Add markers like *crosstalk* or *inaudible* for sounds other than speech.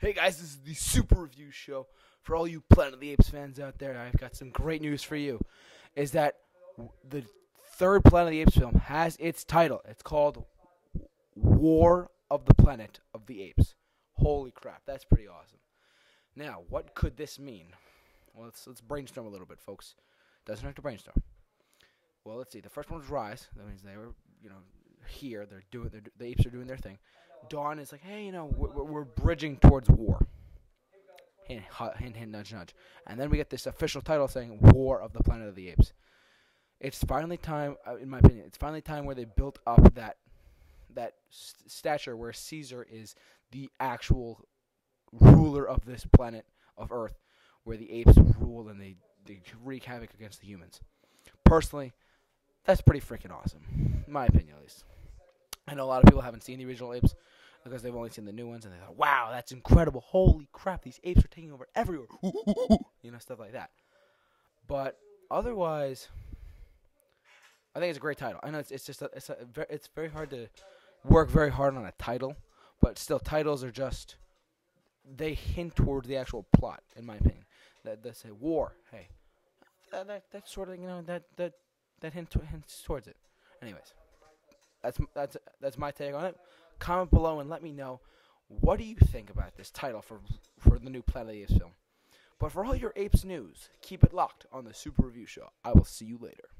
guys, this is the Super Review Show. For all you Planet of the Apes fans out there, I've got some great news for you. Is that the third Planet of the Apes film has its title. It's called War of the Planet of the Apes. Holy crap, that's pretty awesome. Now, what could this mean? Well, let's let's brainstorm a little bit, folks. Doesn't have to brainstorm. Well, let's see. The first one was Rise. That means they were, you know, here. They're doing. They're, the apes are doing their thing. Dawn is like, hey, you know, we're, we're bridging towards war. Hint, hint, hint, nudge, nudge. And then we get this official title saying War of the Planet of the Apes. It's finally time, uh, in my opinion, it's finally time where they built up that that st- stature where Caesar is the actual ruler of this planet of Earth, where the apes rule and they, they wreak havoc against the humans. Personally, that's pretty freaking awesome, in my opinion at least. I know a lot of people haven't seen the original apes because they've only seen the new ones and they thought, wow, that's incredible. Holy crap, these apes are taking over everywhere. *laughs* you know, stuff like that. But otherwise, I think it's a great title. I know it's, it's just a, it's a, it's very hard to work very hard on a title, but still, titles are just they hint towards the actual plot, in my opinion. That they say war. Hey, that, that that sort of you know that that that hint hints towards it. Anyways, that's that's that's my take on it. Comment below and let me know what do you think about this title for for the new Planet of the Apes film. But for all your apes news, keep it locked on the Super Review Show. I will see you later.